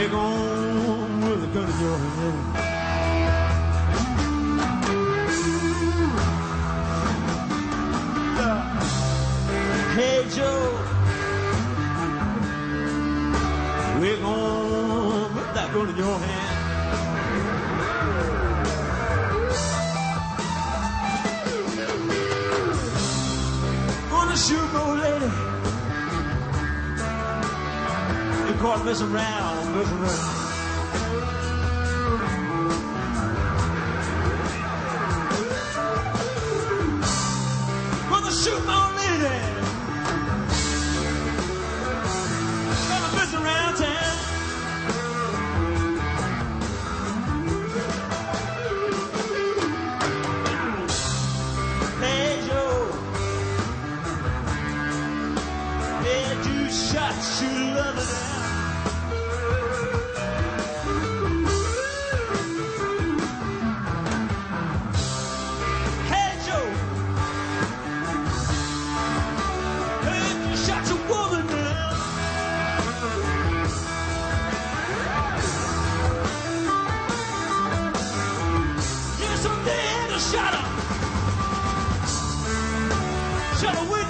Take on with a gun in your hand. caught messing around, around. Shoot my lady. Gonna miss around town. shot you love it. shut up. Shut up.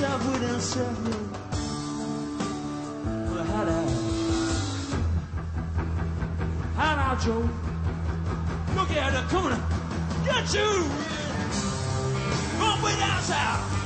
segurança Hara Hara Joe Look at her, come on Get you Come with us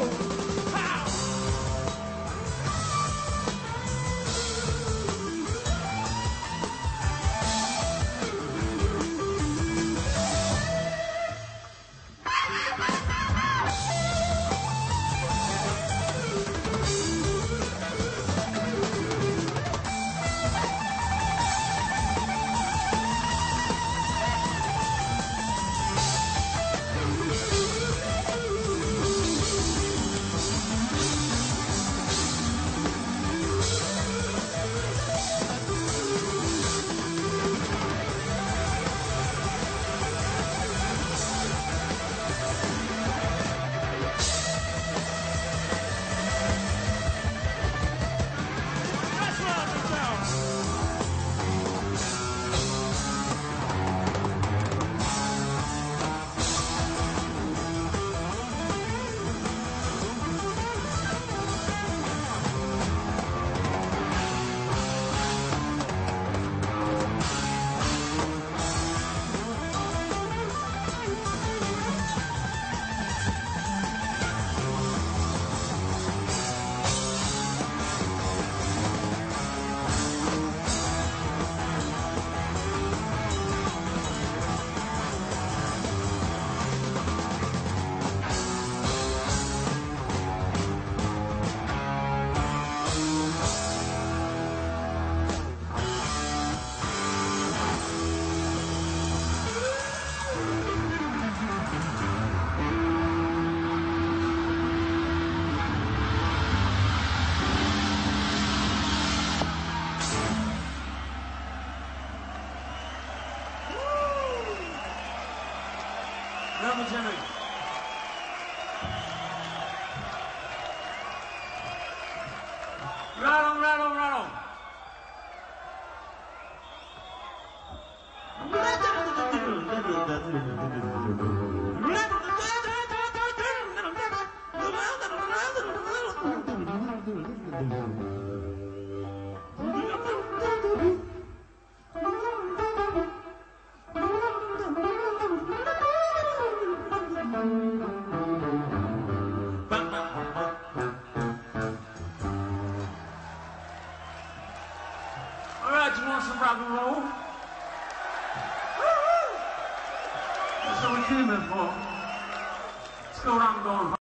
Oh! That's what we came in for. Let's go around going